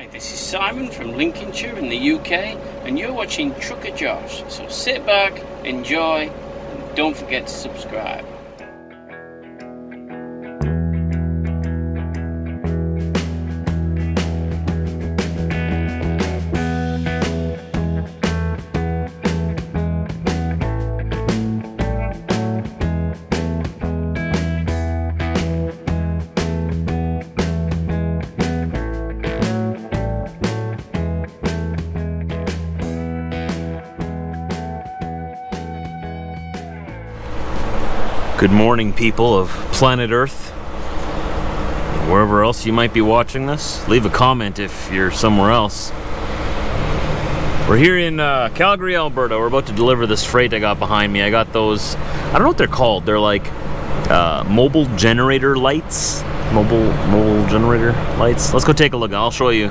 Hi, this is Simon from Lincolnshire in the UK, and you're watching Trucker Josh. So sit back, enjoy, and don't forget to subscribe. Good morning, people of planet Earth. Wherever else you might be watching this, leave a comment if you're somewhere else. We're here in uh, Calgary, Alberta. We're about to deliver this freight I got behind me. I got those, I don't know what they're called. They're like uh, mobile generator lights. Mobile, mobile generator lights. Let's go take a look. I'll show you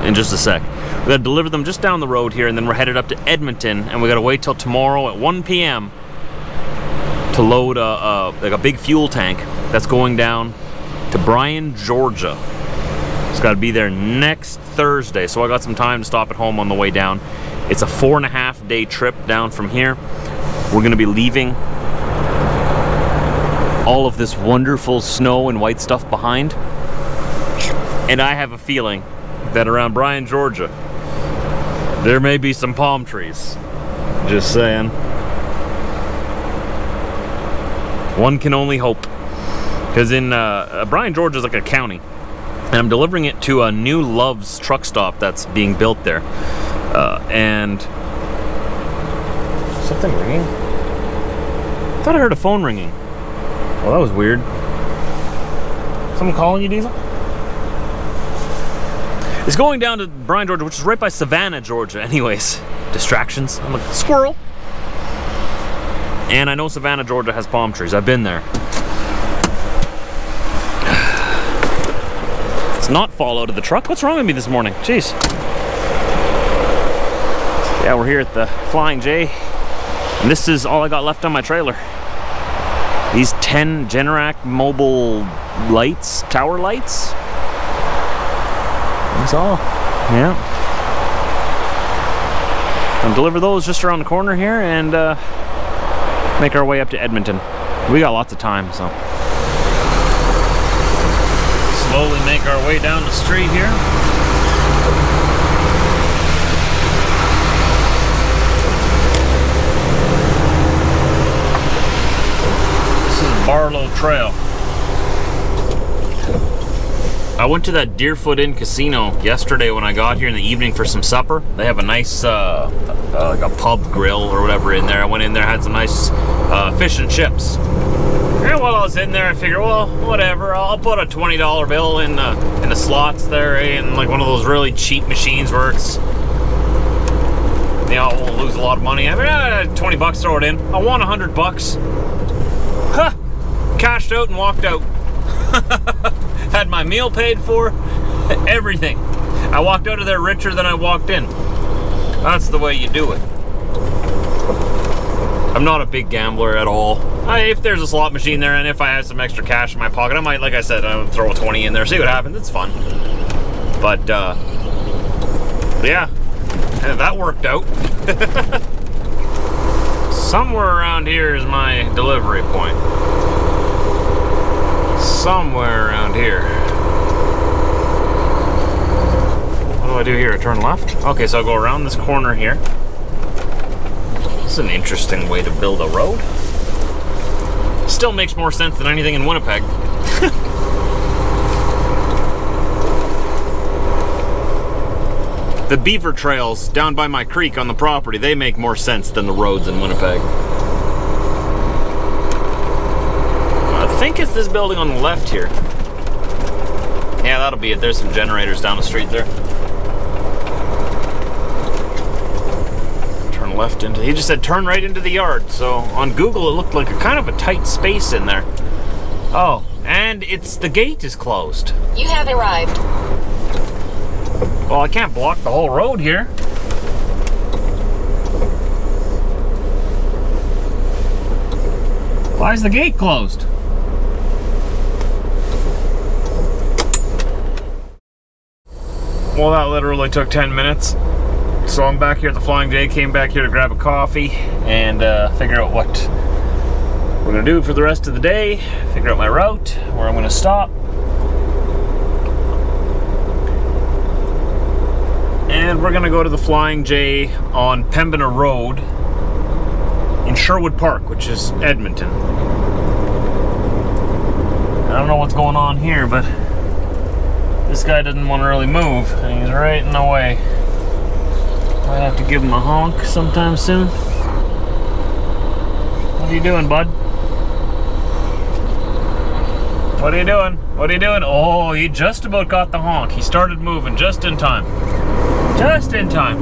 in just a sec. We gotta deliver them just down the road here and then we're headed up to Edmonton and we gotta wait till tomorrow at 1 p.m to load a, a, like a big fuel tank that's going down to Bryan, Georgia. It's got to be there next Thursday, so I got some time to stop at home on the way down. It's a four and a half day trip down from here. We're going to be leaving all of this wonderful snow and white stuff behind. And I have a feeling that around Bryan, Georgia, there may be some palm trees. Just saying. One can only hope. Because in uh, uh, Bryan, Georgia is like a county. And I'm delivering it to a new Love's truck stop that's being built there. Uh, and... Something ringing? I thought I heard a phone ringing. Well, that was weird. Someone calling you, Diesel? It's going down to Bryan, Georgia, which is right by Savannah, Georgia. Anyways, distractions. I'm a squirrel. And I know Savannah, Georgia has palm trees. I've been there. It's not fall out of the truck. What's wrong with me this morning? Jeez. Yeah, we're here at the Flying J. And this is all I got left on my trailer. These 10 Generac mobile lights, tower lights. That's all. Yeah. I'll deliver those just around the corner here and uh, make our way up to Edmonton. We got lots of time, so. Slowly make our way down the street here. This is Barlow Trail. I went to that Deerfoot Inn Casino yesterday when I got here in the evening for some supper. They have a nice, uh, uh, like a pub grill or whatever in there. I went in there, had some nice uh, fish and chips. And while I was in there, I figured, well, whatever. I'll put a twenty dollar bill in the in the slots there, eh, in like one of those really cheap machines where it's, you know, we'll lose a lot of money. I mean, uh, twenty bucks, throw it in. I won a hundred bucks. Huh. Cashed out and walked out. Had my meal paid for, everything. I walked out of there richer than I walked in. That's the way you do it. I'm not a big gambler at all. I, if there's a slot machine there and if I have some extra cash in my pocket, I might, like I said, I would throw a 20 in there, see what happens. It's fun. But, uh, yeah, that worked out. Somewhere around here is my delivery point somewhere around here. What do I do here? I turn left? Okay, so I'll go around this corner here. This is an interesting way to build a road. Still makes more sense than anything in Winnipeg. the beaver trails down by my creek on the property, they make more sense than the roads in Winnipeg. I think it's this building on the left here. Yeah, that'll be it. There's some generators down the street there. Turn left into, he just said turn right into the yard. So on Google, it looked like a kind of a tight space in there. Oh, and it's, the gate is closed. You have arrived. Well, I can't block the whole road here. Why is the gate closed? Well, that literally took 10 minutes. So I'm back here at the Flying J, came back here to grab a coffee and uh, figure out what we're gonna do for the rest of the day, figure out my route, where I'm gonna stop. And we're gonna go to the Flying J on Pembina Road in Sherwood Park, which is Edmonton. I don't know what's going on here, but this guy doesn't want to really move, and he's right in the way. Might have to give him a honk sometime soon. What are you doing, bud? What are you doing? What are you doing? Oh, he just about got the honk. He started moving just in time. Just in time.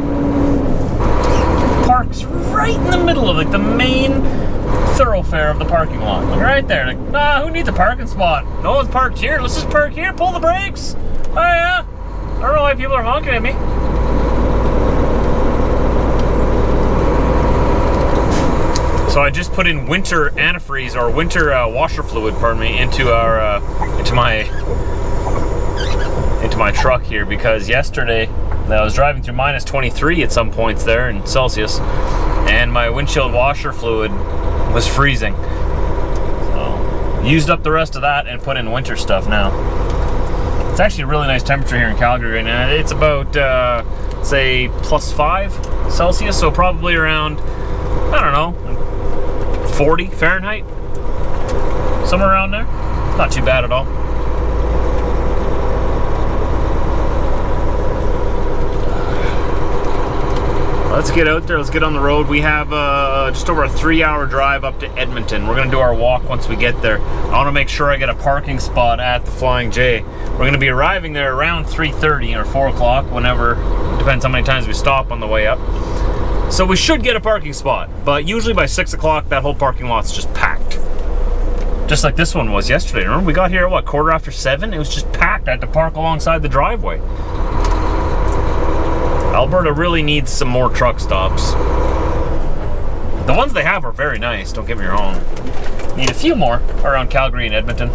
Parks right in the middle of like the main thoroughfare of the parking lot. Like right there. Like, nah, who needs a parking spot? No one's parked here. Let's just park here. Pull the brakes. Oh yeah. I don't know why people are honking at me. So I just put in winter antifreeze or winter uh, washer fluid, pardon me, into our uh, into my into my truck here because yesterday I was driving through minus 23 at some points there in Celsius, and my windshield washer fluid was freezing. So used up the rest of that and put in winter stuff now. Actually a really nice temperature here in Calgary right now. It's about uh, say plus five Celsius, so probably around I don't know 40 Fahrenheit, somewhere around there. Not too bad at all. Let's get out there. Let's get on the road. We have uh, just over a three-hour drive up to Edmonton. We're gonna do our walk once we get there. I want to make sure I get a parking spot at the Flying J. We're gonna be arriving there around 3:30 or 4 o'clock, whenever. Depends how many times we stop on the way up. So we should get a parking spot, but usually by 6 o'clock, that whole parking lot's just packed. Just like this one was yesterday. Remember, we got here what, quarter after 7? It was just packed. I had to park alongside the driveway. Alberta really needs some more truck stops. The ones they have are very nice, don't get me wrong. Need a few more around Calgary and Edmonton.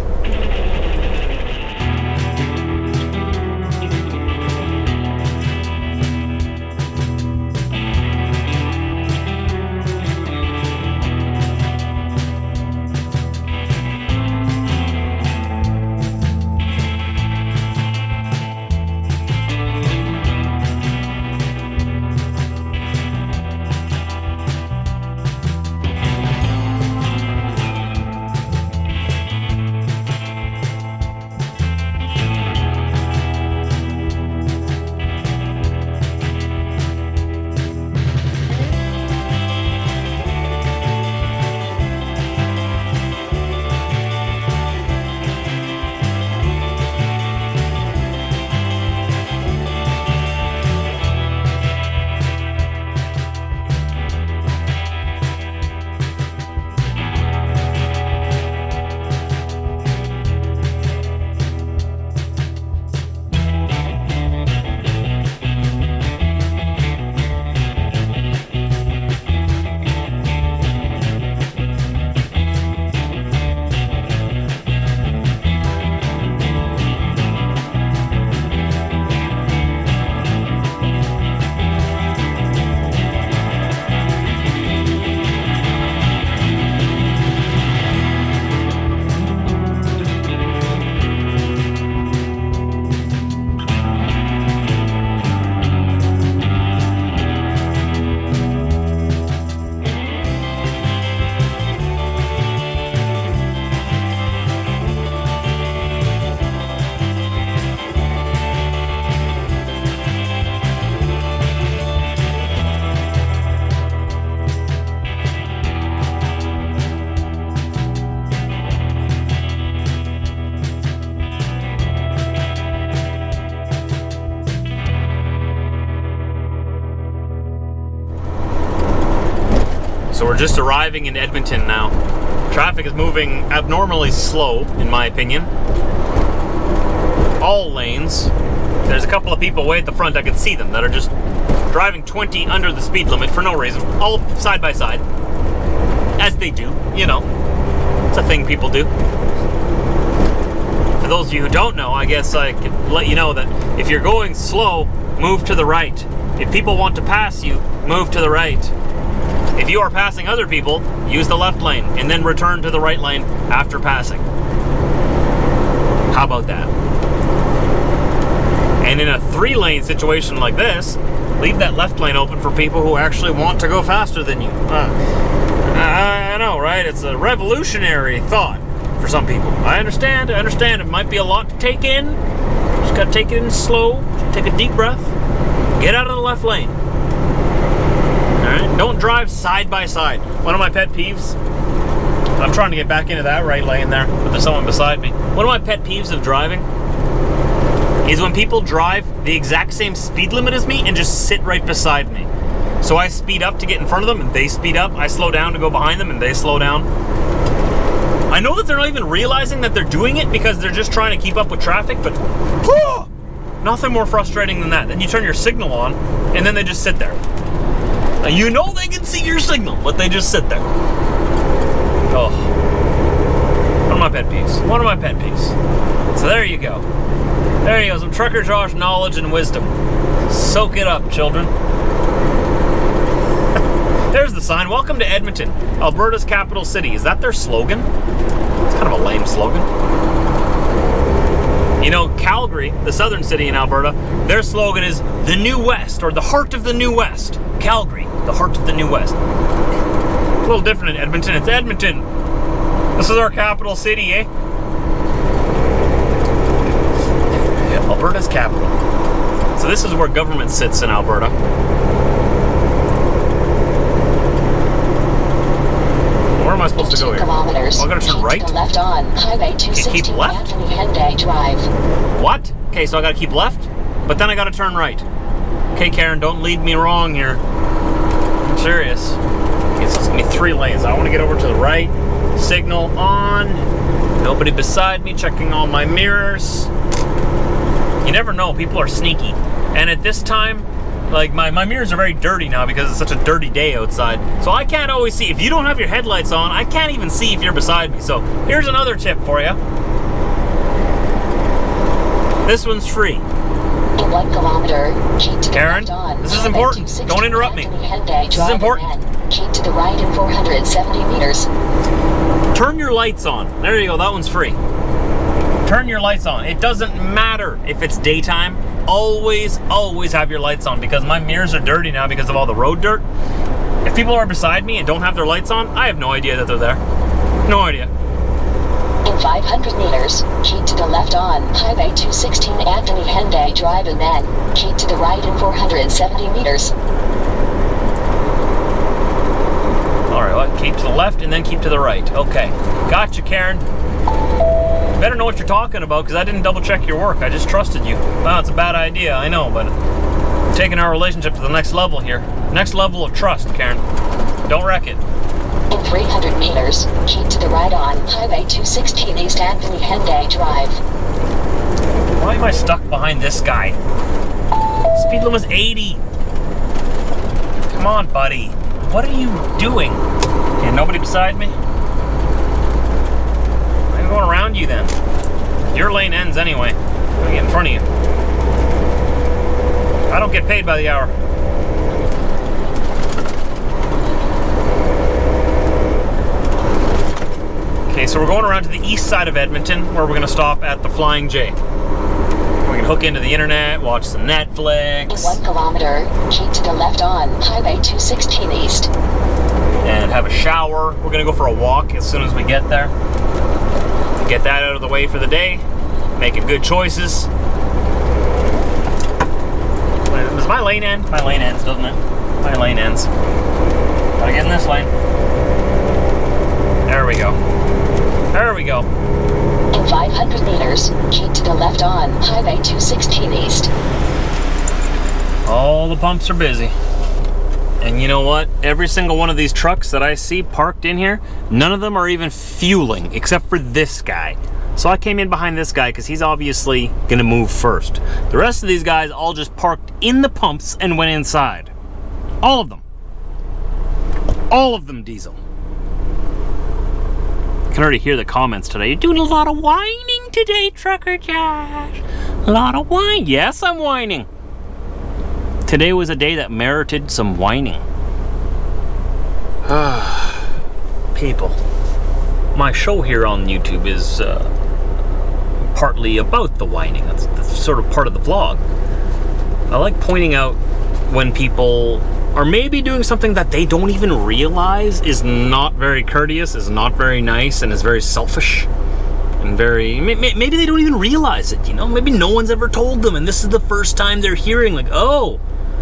So we're just arriving in Edmonton now. Traffic is moving abnormally slow, in my opinion. All lanes. There's a couple of people way at the front, I can see them, that are just driving 20 under the speed limit for no reason, all side by side. As they do, you know. It's a thing people do. For those of you who don't know, I guess I could let you know that if you're going slow, move to the right. If people want to pass you, move to the right. If you are passing other people, use the left lane and then return to the right lane after passing. How about that? And in a three lane situation like this, leave that left lane open for people who actually want to go faster than you. Uh, I, I know, right? It's a revolutionary thought for some people. I understand, I understand. It might be a lot to take in. Just gotta take it in slow, take a deep breath, get out of the left lane. Alright? Don't drive side by side. One of my pet peeves. I'm trying to get back into that right lane there, but there's someone beside me. One of my pet peeves of driving is when people drive the exact same speed limit as me and just sit right beside me. So I speed up to get in front of them and they speed up. I slow down to go behind them and they slow down. I know that they're not even realizing that they're doing it because they're just trying to keep up with traffic, but nothing more frustrating than that. Then you turn your signal on and then they just sit there. Now you know they can see your signal, but they just sit there. Oh. One of my pet peeves. One of my pet peeves. So there you go. There you go, some Trucker Josh knowledge and wisdom. Soak it up, children. There's the sign. Welcome to Edmonton, Alberta's capital city. Is that their slogan? It's kind of a lame slogan. You know, Calgary, the southern city in Alberta, their slogan is the New West, or the heart of the New West. Calgary, the heart of the New West. A little different in Edmonton. It's Edmonton. This is our capital city, eh? Alberta's capital. So this is where government sits in Alberta. Where am I supposed to go here? Kilometers. Oh, I gotta turn Keep right? To left on Highway 260 keep left? Anthony Henday Drive. What? Okay, so I gotta keep left, but then I gotta turn right. Okay, Karen, don't lead me wrong here. Serious. It's gonna be three lanes. I wanna get over to the right, signal on, nobody beside me, checking all my mirrors. You never know, people are sneaky. And at this time, like my, my mirrors are very dirty now because it's such a dirty day outside. So I can't always see. If you don't have your headlights on, I can't even see if you're beside me. So here's another tip for you. This one's free. One kilometer, keep to the Karen, left on this is important. Don't interrupt me. Henday This is important. Keep to the right in 470 meters. Turn your lights on. There you go, that one's free. Turn your lights on. It doesn't matter if it's daytime. Always, always have your lights on because my mirrors are dirty now because of all the road dirt. If people are beside me and don't have their lights on, I have no idea that they're there. No idea. In 500 meters, keep to the left on Highway 216 Anthony Henday Drive and then keep to the right in 470 meters. All right, well, keep to the left and then keep to the right. Okay, gotcha, Karen. Better know what you're talking about because I didn't double check your work. I just trusted you. Well, it's a bad idea, I know, but taking our relationship to the next level here. Next level of trust, Karen. Don't wreck it. In 300 meters, keep to the right on Highway 216 East Anthony Henday Drive. Why am I stuck behind this guy? Speed limit is 80. Come on, buddy. What are you doing? And nobody beside me? I'm going around you then. Your lane ends anyway. I'm gonna get in front of you. I don't get paid by the hour. Okay, so we're going around to the east side of Edmonton where we're gonna stop at the Flying J. We can hook into the internet, watch some Netflix, one kilometer, keep to the left on Highway 216 East. and have a shower. We're gonna go for a walk as soon as we get there. Get that out of the way for the day. Making good choices. Does my lane end? My lane ends, doesn't it? My lane ends. Gotta get in this lane. There we go. There we go. In 500 meters, keep to the left on Highway 216 East. All the pumps are busy. And you know what? Every single one of these trucks that I see parked in here, none of them are even fueling except for this guy. So I came in behind this guy because he's obviously gonna move first. The rest of these guys all just parked in the pumps and went inside. All of them. All of them diesel. Can already hear the comments today. You're doing a lot of whining today, Trucker Josh? A lot of wine. Yes, I'm whining. Today was a day that merited some whining. People, my show here on YouTube is uh, partly about the whining. That's, that's sort of part of the vlog. I like pointing out when people are maybe doing something that they don't even realize is not very courteous, is not very nice, and is very selfish. And very, may- may- maybe they don't even realize it, you know? Maybe no one's ever told them, and this is the first time they're hearing, like, oh,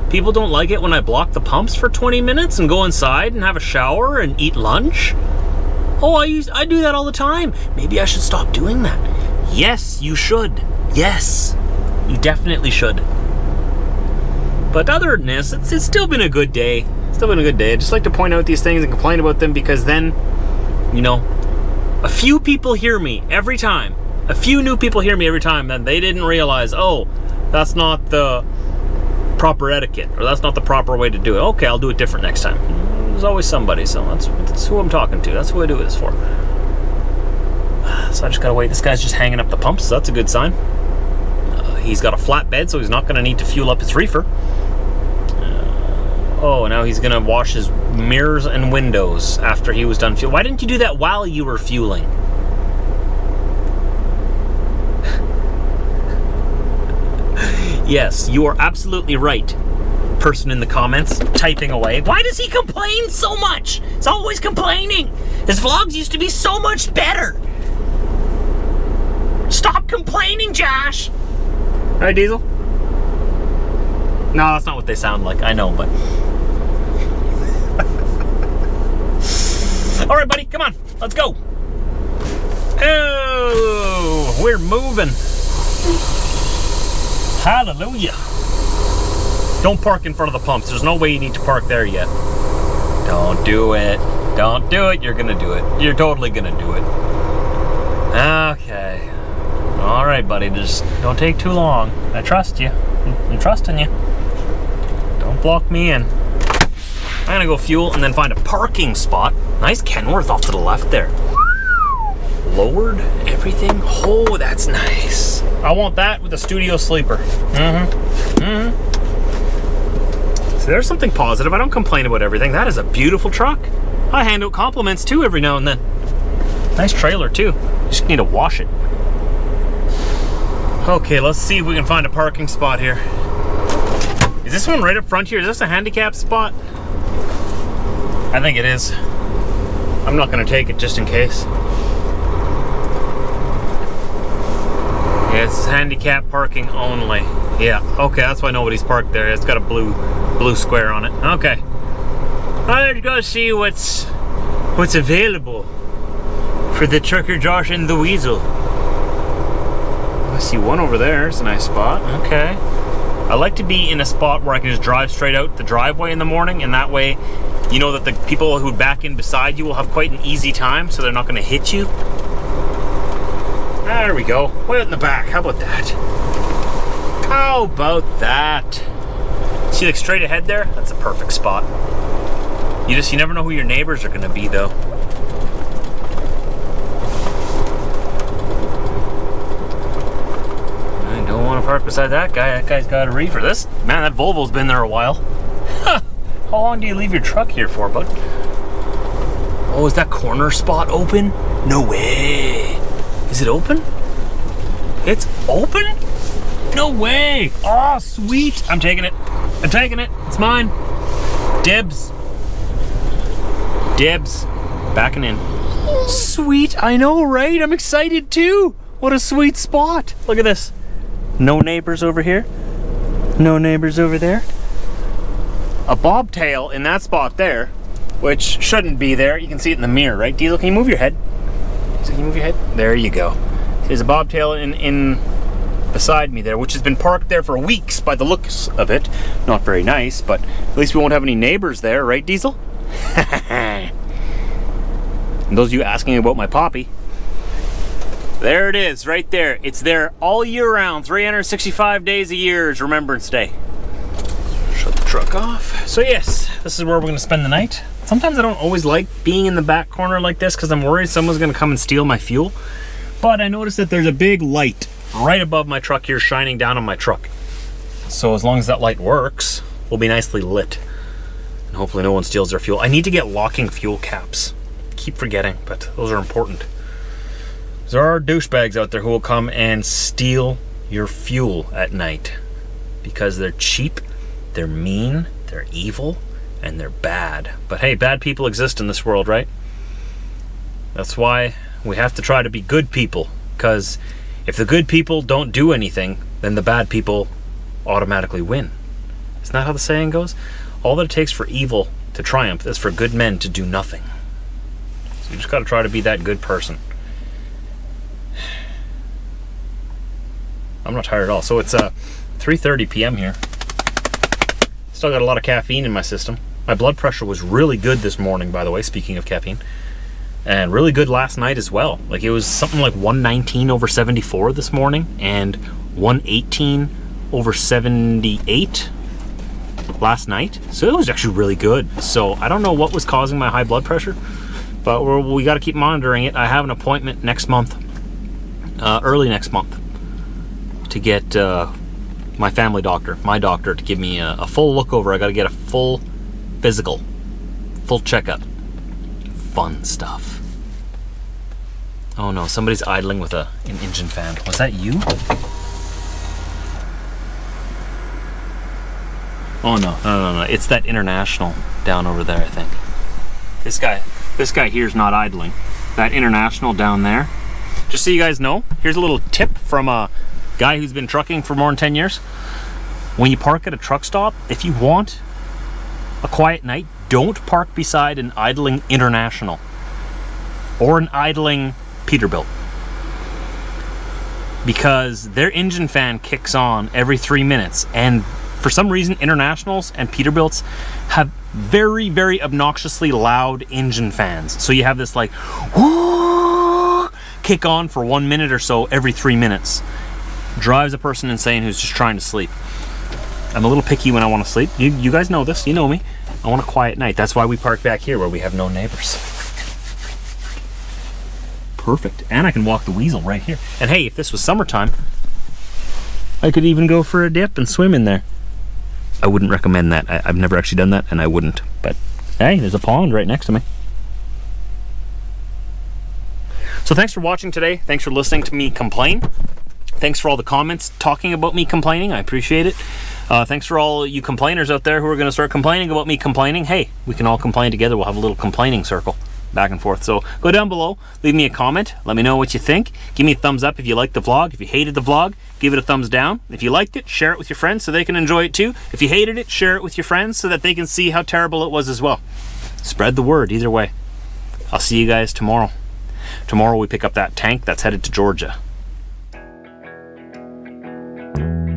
people don't like it when I block the pumps for 20 minutes and go inside and have a shower and eat lunch. Oh, I use I do that all the time. Maybe I should stop doing that. Yes, you should. Yes, you definitely should. But other than this, it's, it's still been a good day. Still been a good day. I just like to point out these things and complain about them because then, you know, a few people hear me every time. A few new people hear me every time, and they didn't realize, oh, that's not the proper etiquette, or that's not the proper way to do it. Okay, I'll do it different next time. There's always somebody, so that's, that's who I'm talking to. That's who I do this for. So I just gotta wait. This guy's just hanging up the pumps, so that's a good sign. He's got a flat bed, so he's not gonna need to fuel up his reefer. Uh, oh, now he's gonna wash his mirrors and windows after he was done fueling. Why didn't you do that while you were fueling? Yes, you are absolutely right. Person in the comments typing away. Why does he complain so much? He's always complaining. His vlogs used to be so much better. Stop complaining, Josh. Right, Diesel? No, that's not what they sound like. I know, but. All right, buddy, come on. Let's go. Oh, we're moving. Hallelujah. Don't park in front of the pumps. There's no way you need to park there yet. Don't do it. Don't do it. You're gonna do it. You're totally gonna do it. Okay. All right, buddy. Just don't take too long. I trust you. I'm trusting you. Don't block me in. I'm gonna go fuel and then find a parking spot. Nice Kenworth off to the left there. Lowered everything. Oh, that's nice. I want that with a studio sleeper. Mm-hmm. Mm-hmm. So there's something positive. I don't complain about everything. That is a beautiful truck. I hand out compliments too every now and then. Nice trailer too. Just need to wash it. Okay, let's see if we can find a parking spot here. Is this one right up front here? Is this a handicap spot? I think it is. I'm not gonna take it just in case. Yeah, it's handicap parking only. Yeah, okay, that's why nobody's parked there. It's got a blue blue square on it. Okay. Let's go see what's what's available for the trucker Josh and the Weasel. I see one over there. It's a nice spot. Okay. I like to be in a spot where I can just drive straight out the driveway in the morning, and that way, you know that the people who back in beside you will have quite an easy time, so they're not going to hit you. There we go. Way out in the back. How about that? How about that? See, like straight ahead there? That's a perfect spot. You just, you never know who your neighbors are going to be, though. I beside that guy. That guy's got a reefer. This, man, that Volvo's been there a while. How long do you leave your truck here for, bud? Oh, is that corner spot open? No way. Is it open? It's open? No way. Oh, sweet. I'm taking it. I'm taking it. It's mine. Dibs. Dibs. Backing in. Sweet. I know, right? I'm excited too. What a sweet spot. Look at this. No neighbors over here. No neighbors over there. A bobtail in that spot there, which shouldn't be there. You can see it in the mirror, right? Diesel, can you move your head? So can you move your head? There you go. There's a bobtail in, in beside me there, which has been parked there for weeks by the looks of it. Not very nice, but at least we won't have any neighbors there, right, Diesel? those of you asking about my poppy, there it is, right there. It's there all year round, 365 days a year is Remembrance Day. Shut the truck off. So yes, this is where we're gonna spend the night. Sometimes I don't always like being in the back corner like this because I'm worried someone's gonna come and steal my fuel. But I noticed that there's a big light right above my truck here shining down on my truck. So as long as that light works, we'll be nicely lit. And hopefully no one steals our fuel. I need to get locking fuel caps. Keep forgetting, but those are important. There are douchebags out there who will come and steal your fuel at night because they're cheap, they're mean, they're evil, and they're bad. But hey, bad people exist in this world, right? That's why we have to try to be good people because if the good people don't do anything, then the bad people automatically win. Isn't that how the saying goes? All that it takes for evil to triumph is for good men to do nothing. So you just got to try to be that good person. I'm not tired at all. So it's uh 3:30 p.m. here. Still got a lot of caffeine in my system. My blood pressure was really good this morning, by the way, speaking of caffeine. And really good last night as well. Like it was something like 119 over 74 this morning and 118 over 78 last night. So it was actually really good. So I don't know what was causing my high blood pressure, but we got to keep monitoring it. I have an appointment next month, uh, early next month, to get uh, my family doctor, my doctor, to give me a, a full look over. I got to get a full physical, full checkup. Fun stuff. Oh no, somebody's idling with a an engine fan. Was that you? Oh no, no, no, no! It's that international down over there, I think. This guy, this guy here's not idling. That international down there. Just so you guys know, here's a little tip from a guy who's been trucking for more than 10 years. When you park at a truck stop, if you want a quiet night, don't park beside an idling international or an idling Peterbilt. Because their engine fan kicks on every three minutes. And for some reason internationals and peterbilts have very very obnoxiously loud engine fans. So you have this like kick on for one minute or so every three minutes drives a person insane who's just trying to sleep i'm a little picky when i want to sleep you, you guys know this you know me i want a quiet night that's why we park back here where we have no neighbors perfect. And I can walk the weasel right here. And hey, if this was summertime, I could even go for a dip and swim in there. I wouldn't recommend that. I, have never actually done that, and I wouldn't. But hey, there's a pond right next to me. So thanks for watching today. Thanks for listening to me complain. Thanks for all the comments talking about me complaining. I appreciate it. Uh, thanks for all you complainers out there who are going to start complaining about me complaining. Hey, we can all complain together. We'll have a little complaining circle back and forth. So go down below, leave me a comment, let me know what you think. Give me a thumbs up if you liked the vlog. If you hated the vlog, give it a thumbs down. If you liked it, share it with your friends so they can enjoy it too. If you hated it, share it with your friends so that they can see how terrible it was as well. Spread the word either way. I'll see you guys tomorrow. Tomorrow we pick up that tank that's headed to Georgia you